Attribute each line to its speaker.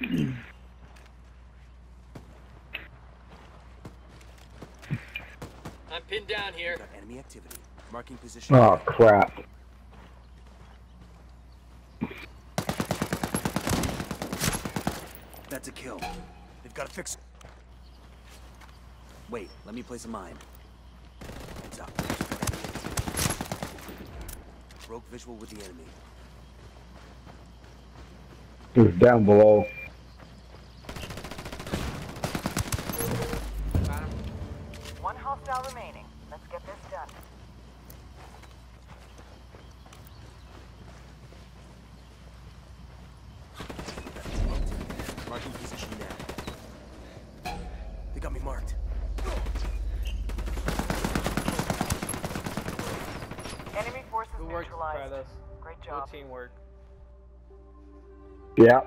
Speaker 1: I'm pinned down here.
Speaker 2: Got enemy activity. Marking position.
Speaker 3: Oh crap.
Speaker 2: That's a kill. They've got to fix it. Wait, let me place a mine. Heads up. Broke visual with the enemy.
Speaker 3: He's down below.
Speaker 4: Hostile remaining. Let's get this done.
Speaker 2: Marking position now. They got me marked.
Speaker 4: Enemy forces
Speaker 5: Good
Speaker 4: neutralized.
Speaker 5: Kratos.
Speaker 4: Great
Speaker 5: Good
Speaker 4: job.
Speaker 5: teamwork.
Speaker 3: Yeah.